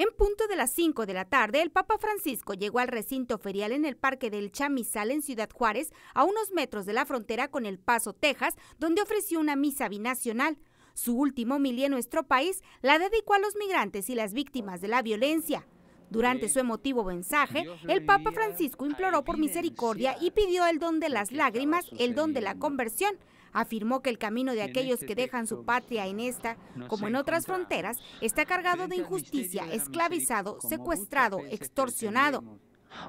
En punto de las 5 de la tarde, el Papa Francisco llegó al recinto ferial en el Parque del Chamizal en Ciudad Juárez, a unos metros de la frontera con El Paso, Texas, donde ofreció una misa binacional. Su último mili en nuestro país la dedicó a los migrantes y las víctimas de la violencia. Durante su emotivo mensaje, el Papa Francisco imploró por misericordia y pidió el don de las lágrimas, el don de la conversión, afirmó que el camino de aquellos que dejan su patria en esta, como en otras fronteras, está cargado de injusticia, esclavizado, secuestrado, extorsionado.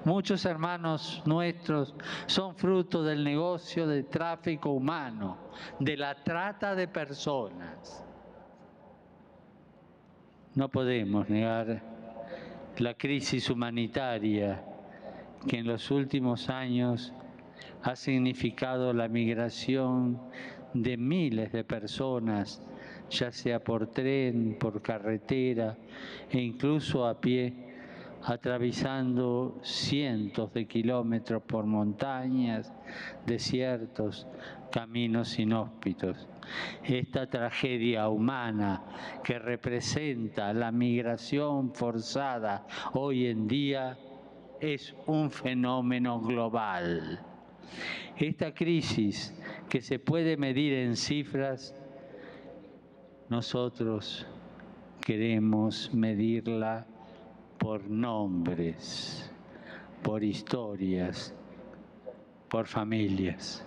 Muchos hermanos nuestros son fruto del negocio de tráfico humano, de la trata de personas. No podemos negar la crisis humanitaria que en los últimos años ha significado la migración de miles de personas, ya sea por tren, por carretera e incluso a pie, atravesando cientos de kilómetros por montañas, desiertos, caminos inhóspitos. Esta tragedia humana que representa la migración forzada hoy en día es un fenómeno global esta crisis que se puede medir en cifras, nosotros queremos medirla por nombres, por historias, por familias.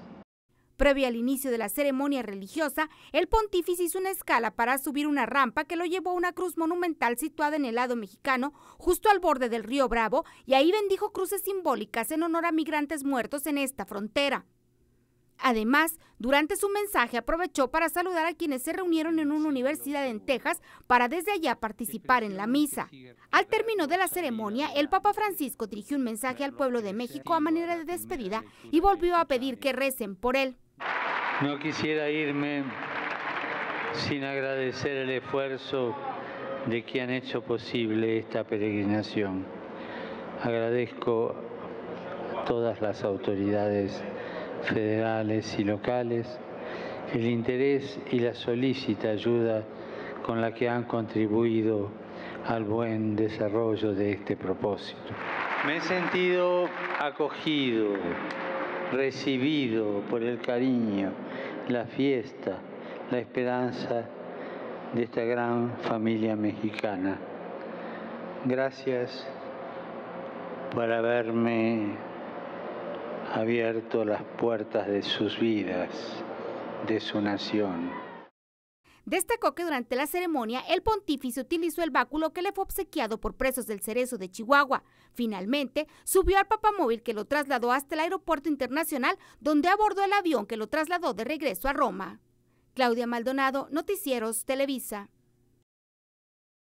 Previo al inicio de la ceremonia religiosa, el pontífice hizo una escala para subir una rampa que lo llevó a una cruz monumental situada en el lado mexicano, justo al borde del río Bravo, y ahí bendijo cruces simbólicas en honor a migrantes muertos en esta frontera. Además, durante su mensaje aprovechó para saludar a quienes se reunieron en una universidad en Texas para desde allá participar en la misa. Al término de la ceremonia, el Papa Francisco dirigió un mensaje al pueblo de México a manera de despedida y volvió a pedir que recen por él. No quisiera irme sin agradecer el esfuerzo de que han hecho posible esta peregrinación. Agradezco a todas las autoridades federales y locales el interés y la solícita ayuda con la que han contribuido al buen desarrollo de este propósito. Me he sentido acogido, recibido por el cariño, la fiesta, la esperanza de esta gran familia mexicana. Gracias por haberme abierto las puertas de sus vidas, de su nación. Destacó que durante la ceremonia el pontífice utilizó el báculo que le fue obsequiado por presos del Cerezo de Chihuahua. Finalmente, subió al papamóvil que lo trasladó hasta el aeropuerto internacional, donde abordó el avión que lo trasladó de regreso a Roma. Claudia Maldonado, Noticieros, Televisa.